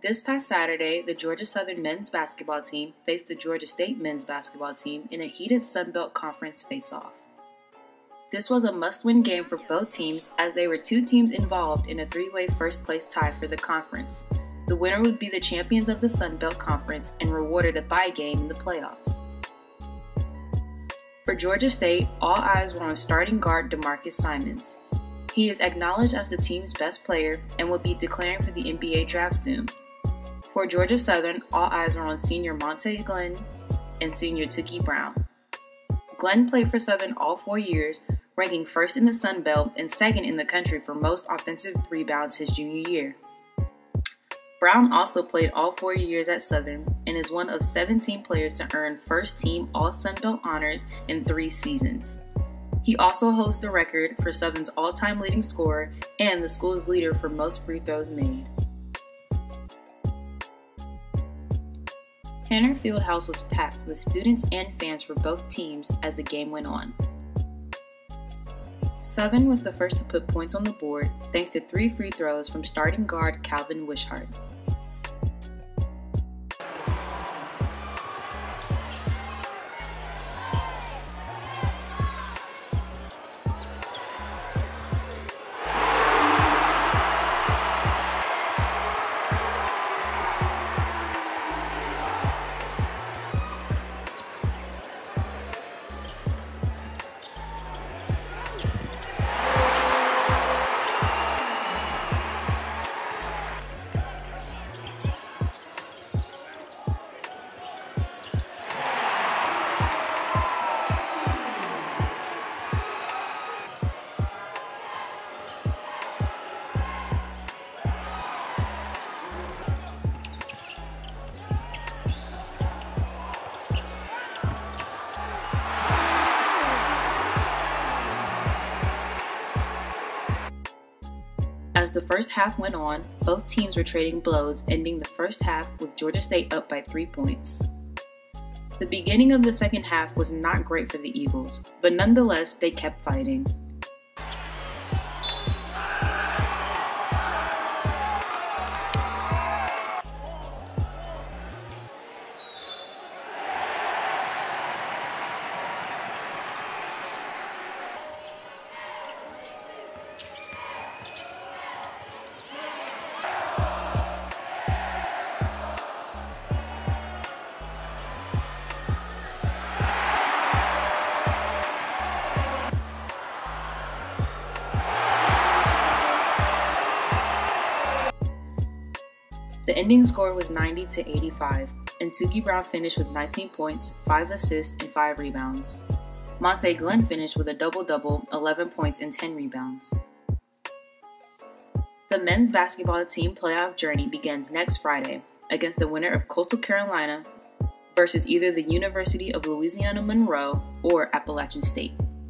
This past Saturday, the Georgia Southern men's basketball team faced the Georgia State men's basketball team in a heated Sun Belt Conference face-off. This was a must-win game for both teams as they were two teams involved in a three-way first-place tie for the conference. The winner would be the champions of the Sun Belt Conference and rewarded a bye game in the playoffs. For Georgia State, all eyes were on starting guard D'Marcus Simonds. He is acknowledged as the team's best player and will be declaring for the NBA draft soon. For Georgia Southern, all eyes are on senior Montae Glenn and senior Tookie Brown. Glenn played for Southern all four years, ranking first in the Sun Belt and second in the country for most offensive rebounds his junior year. Brown also played all four years at Southern and is one of 17 players to earn first team All Sun Belt honors in three seasons. He also holds the record for Southern's all time leading scorer and the school's leader for most free throws made. Hanner Fieldhouse was packed with students and fans for both teams as the game went on. Southern was the first to put points on the board thanks to three free throws from starting guard Calvin Wishart. The first half went on, both teams were trading blows, ending the first half with Georgia State up by three points. The beginning of the second half was not great for the Eagles, but nonetheless, they kept fighting. The ending score was 90 to 85, and Tookie Brown finished with 19 points, 5 assists, and 5 rebounds. Montae Glenn finished with a double double, 11 points, and 10 rebounds. The men's basketball team playoff journey begins next Friday against the winner of Coastal Carolina versus either the University of Louisiana Monroe or Appalachian State.